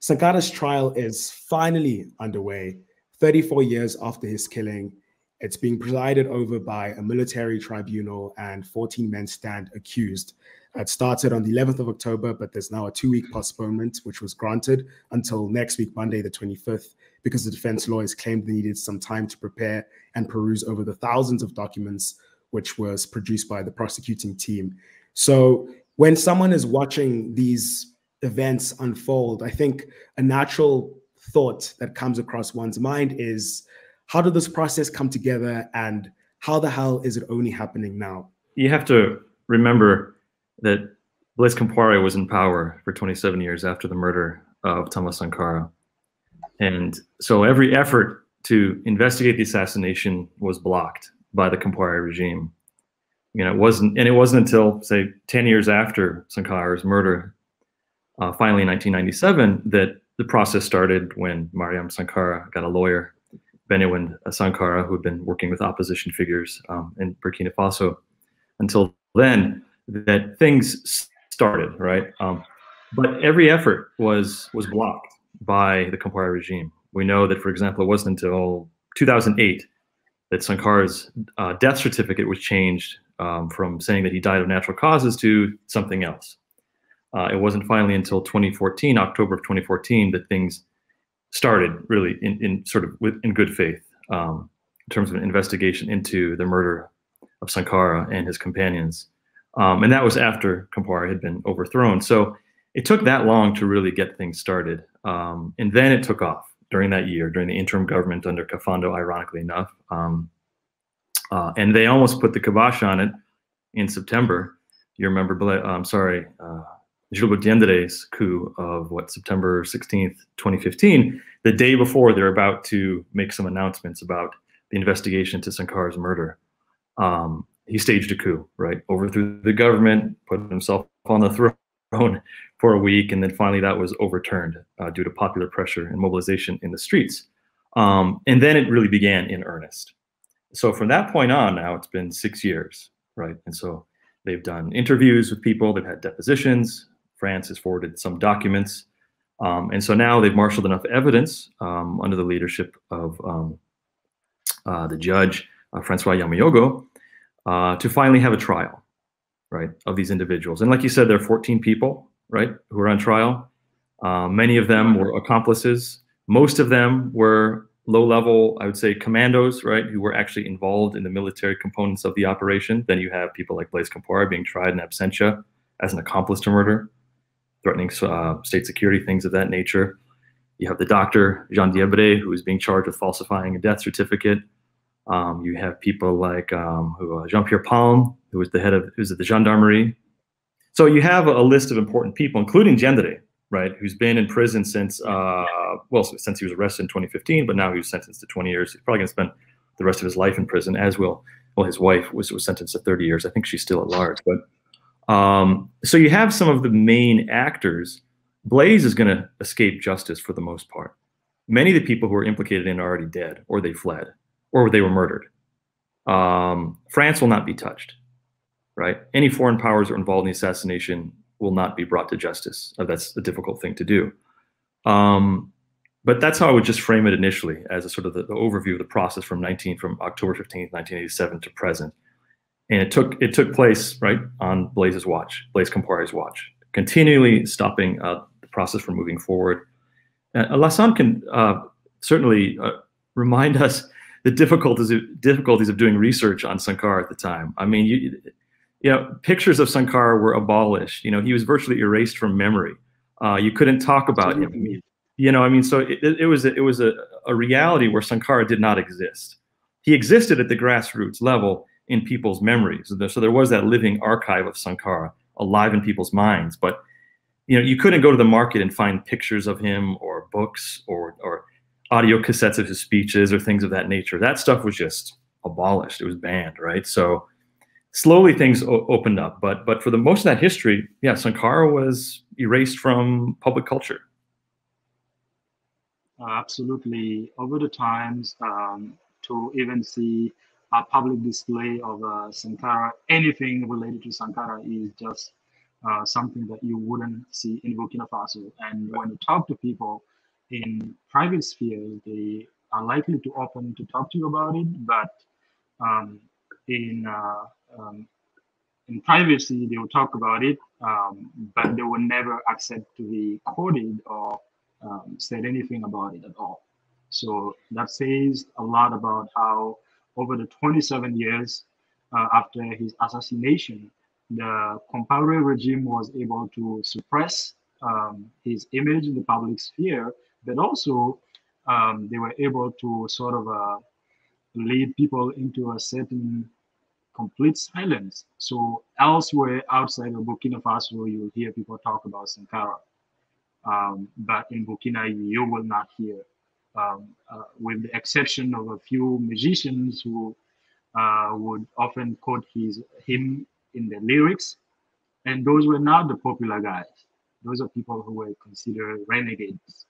Sankara's trial is finally underway, 34 years after his killing. It's being presided over by a military tribunal, and 14 men stand accused. It started on the 11th of October, but there's now a two week postponement, which was granted until next week, Monday, the 25th, because the defense lawyers claimed they needed some time to prepare and peruse over the thousands of documents which was produced by the prosecuting team. So when someone is watching these events unfold, I think a natural thought that comes across one's mind is how did this process come together and how the hell is it only happening now? You have to remember that Blaise Compaoré was in power for 27 years after the murder of Thomas Sankara. And so every effort to investigate the assassination was blocked by the Compaoré regime. You know, it wasn't, and it wasn't until say 10 years after Sankara's murder, uh, finally in 1997, that the process started when Mariam Sankara got a lawyer, Bénéwendé Sankara, who had been working with opposition figures um, in Burkina Faso. Until then, that things started, right? Um, but every effort was was blocked by the Compaoré regime. We know that, for example, it wasn't until 2008 that Sankara's uh, death certificate was changed um, from saying that he died of natural causes to something else. Uh, it wasn't finally until 2014, October of 2014, that things started really in, in sort of with, in good faith um, in terms of an investigation into the murder of Sankara and his companions. Um, and that was after Compaoré had been overthrown. So it took that long to really get things started. Um, and then it took off during that year, during the interim government under Kafando, ironically enough. Um, uh, and they almost put the kibosh on it in September. You remember, I'm um, sorry, uh, Jules Diendere's coup of what, September 16th, 2015, the day before they're about to make some announcements about the investigation into Sankara's murder. Um, he staged a coup, right? Overthrew the government, put himself on the throne for a week, and then finally that was overturned uh, due to popular pressure and mobilization in the streets. Um, and then it really began in earnest. So from that point on, now it's been six years, right? And so they've done interviews with people, they've had depositions. France has forwarded some documents. Um, and so now they've marshaled enough evidence um, under the leadership of um, uh, the judge, uh, Francois Yaméogo, uh, to finally have a trial, right, of these individuals. And like you said, there are 14 people, right, who are on trial. Uh, many of them were accomplices. Most of them were low-level, I would say, commandos, right, who were actually involved in the military components of the operation. Then you have people like Blaise Compaoré being tried in absentia as an accomplice to murder, threatening uh, state security, things of that nature. You have the doctor, Jean Diebre, who is being charged with falsifying a death certificate. Um, you have people like um, uh, Jean-Pierre Palm, who was the head of who's at the gendarmerie. So you have a, list of important people, including Diendere, right, who's been in prison since uh, well since he was arrested in 2015, but now he was sentenced to 20 years. He's probably going to spend the rest of his life in prison, as will well his wife was was sentenced to 30 years. I think she's still at large, but um, so you have some of the main actors. Blaise is going to escape justice for the most part. Many of the people who are implicated in are already dead or they fled or they were murdered. Um, France will not be touched, right? Any foreign powers that are involved in the assassination will not be brought to justice. Uh, that's a difficult thing to do. Um, but that's how I would just frame it initially as a sort of the, the, overview of the process from 19 from October 15th, 1987 to present. And it took it took place right on Blaise's watch, Blaise Compaoré's watch, continually stopping uh, the process from moving forward. Uh, Alassane can uh, certainly uh, remind us the difficulties of, difficulties of doing research on Sankara at the time. I mean, you, you know, pictures of Sankara were abolished. You know, he was virtually erased from memory. Uh, you couldn't talk about him. You know, I mean, so it, it was a, it was a, a reality where Sankara did not exist. He existed at the grassroots level in people's memories. So there was that living archive of Sankara alive in people's minds. But you know, you couldn't go to the market and find pictures of him or books or or audio cassettes of his speeches or things of that nature. That stuff was just abolished. It was banned, right? So slowly things opened up, but but for the most of that history, yeah, Sankara was erased from public culture. Absolutely. Over the times, um, to even see a public display of uh, Sankara, anything related to Sankara is just uh, something that you wouldn't see in Burkina Faso. And when you talk to people in private spheres, they are likely to open to talk to you about it, but um, in uh, um, in privacy, they will talk about it, um, but they will never accept to be quoted or um, said anything about it at all. So that says a lot about how over the 27 years uh, after his assassination, the Compaoré regime was able to suppress um, his image in the public sphere, but also um, they were able to sort of uh, lead people into a certain complete silence. So elsewhere outside of Burkina Faso, you'll hear people talk about Sankara. Um, but in Burkina, you will not hear, um, uh, with the exception of a few musicians who uh, would often quote his him in the lyrics, and those were not the popular guys. Those are people who were considered renegades.